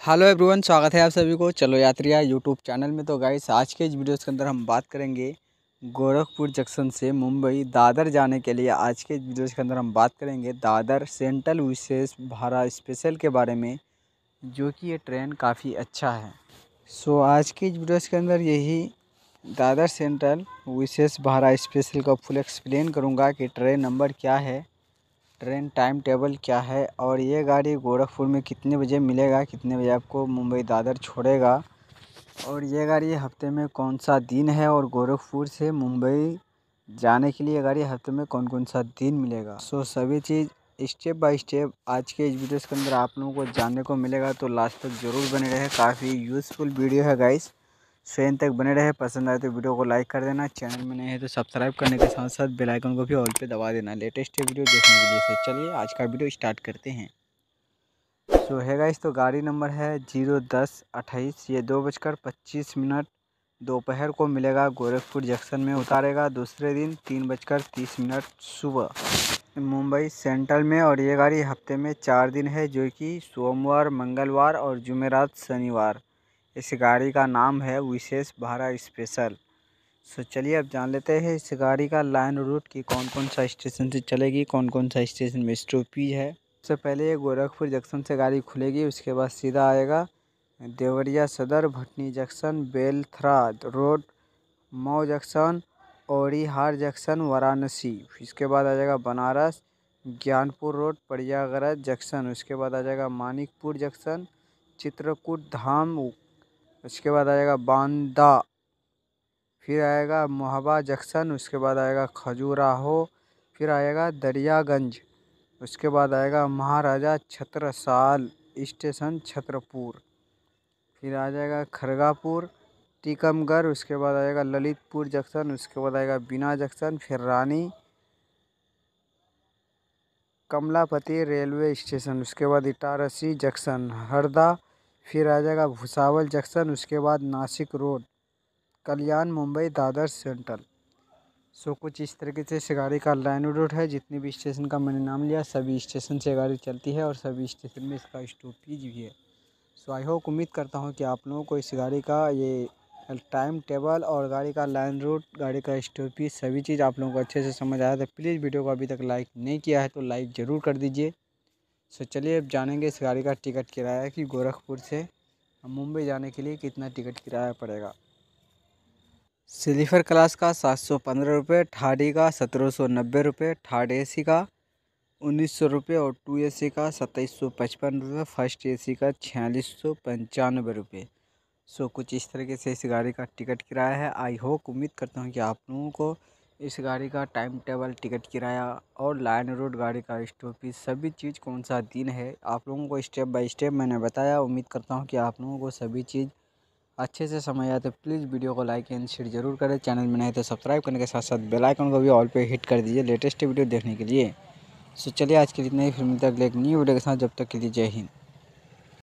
Hello everyone, स्वागत है आप सभी को चलो यात्रिया यूट्यूब चैनल में। तो गाइस आज के इस वीडियो के अंदर हम बात करेंगे गोरखपुर जंक्शन से मुंबई दादर जाने के लिए। आज के इस वीडियो के अंदर हम बात करेंगे दादर सेंट्रल विशेष भाड़ा स्पेशल के बारे में, जो कि ये ट्रेन काफ़ी अच्छा है। सो आज के इस वीडियो के अंदर यही दादर सेंट्रल विशेष भाड़ा स्पेशल का फुल एक्सप्लेन करूँगा कि ट्रेन नंबर क्या है। ट्रेन टाइम टेबल क्या है? और ये गाड़ी गोरखपुर में कितने बजे मिलेगा? कितने बजे आपको मुंबई दादर छोड़ेगा? और ये गाड़ी हफ़्ते में कौन सा दिन है? और गोरखपुर से मुंबई जाने के लिए गाड़ी हफ़्ते में कौन कौन सा दिन मिलेगा? सो सभी चीज़ स्टेप बाय स्टेप आज के इस वीडियो के अंदर आप लोगों को जानने को मिलेगा। तो लास्ट तक ज़रूर बने रहे। काफ़ी यूज़फुल वीडियो है गाइस स्वयं तक बने रहे। पसंद आए तो वीडियो को लाइक कर देना। चैनल में नए हैं तो सब्सक्राइब करने के साथ साथ बेल आइकन को भी ऑल पे दबा देना। लेटेस्ट वीडियो देखने के लिए। चलिए आज का वीडियो स्टार्ट करते हैं। सो है गाइस तो गाड़ी नंबर है ज़ीरो दस अट्ठाईस। ये दो बजकर पच्चीस मिनट दोपहर को मिलेगा। गोरखपुर जंक्शन में उतारेगा। दूसरे दिन तीन बजकर तीस मिनट सुबह। मुंबई सेंट्रल में और ये गाड़ी हफ़्ते में चार दिन है, जो कि सोमवार, मंगलवार और जुमेरात शनिवार। इस गाड़ी का नाम है विशेष भाड़ा स्पेशल। सो चलिए अब जान लेते हैं इस गाड़ी का लाइन रूट की कौन कौन सा स्टेशन से चलेगी कौन कौन सा स्टेशन में स्टॉपेज है सबसे पहले गोरखपुर जंक्शन से गाड़ी खुलेगी, उसके बाद सीधा आएगा Deoria Sadar, Bhatni junction Belthara road, Mau junction Aunrihar junction, Varanasi. इसके बाद आ जाएगा बनारस, ज्ञानपुर रोड, प्रयागराज जंक्शन। उसके बाद आ जाएगा मानिकपुर जंक्शन, चित्रकूट धाम उसके बाद आएगा बांदा। फिर आएगा मोहबा जंक्शन, उसके बाद आएगा खजुराहो फिर आएगा दरियागंज, उसके बाद आएगा महाराजा छत्रसाल स्टेशन छत्रपुर। फिर आ जाएगा खरगापुर, टीकमगढ़, उसके बाद आएगा ललितपुर जंक्शन, उसके बाद आएगा बिना जंक्शन, फिर रानी। कमलापति रेलवे स्टेशन, उसके बाद इटारसी जंक्शन, हरदा। फिर आ जाएगा भुसावल जंक्शन, उसके बाद Nashik road, Kalyan Mumbai Dadar central. So कुछ इस तरीके से इस गाड़ी का लाइन रूट है, जितने भी स्टेशन का मैंने नाम लिया, सभी स्टेशन से गाड़ी चलती है और सभी स्टेशन में इसका स्टॉपेज भी है। सो आई होप, उम्मीद करता हूँ कि आप लोगों को इस गाड़ी का ये टाइम टेबल और गाड़ी का लाइन रूट गाड़ी का स्टॉपेज सभी चीज़ आप लोगों को अच्छे से समझ आया तो प्लीज़ वीडियो को अभी तक लाइक नहीं किया है तो लाइक ज़रूर कर दीजिए। सो चलिए अब जानेंगे इस गाड़ी का टिकट किराया कि गोरखपुर से मुंबई जाने के लिए कितना टिकट किराया पड़ेगा। स्लीपर क्लास का सात सौ पंद्रह रुपये ए का सत्रह सौ नब्बे रुपये थर्ड ए सी का उन्नीस सौ रुपये और टू ए सी का सत्ताईस सौ पचपन रुपये, फ़र्स्ट ए सी का छियालीस सौ पंचानवे रुपये। सो कुछ इस तरीके से इस गाड़ी का टिकट किराया है। आई होप उम्मीद करता हूँ कि आप लोगों को इस गाड़ी का टाइम टेबल, टिकट किराया और लाइन रोड गाड़ी का स्टॉपेज सभी चीज़ कौन सा दिन है? आप लोगों को स्टेप बाय स्टेप मैंने बताया। उम्मीद करता हूँ कि आप लोगों को सभी चीज़ अच्छे से समझ आए। तो प्लीज़ वीडियो को लाइक एंड शेयर ज़रूर करें। चैनल में नहीं तो सब्सक्राइब करने के साथ साथ बेल आइकन को भी ऑल पे हिट कर दीजिए। लेटेस्ट वीडियो देखने के लिए। सो चलिए आज के लिए इतना ही। फिर मिलता एक न्यू वीडियो के साथ। जब तक के लिए जय हिंद।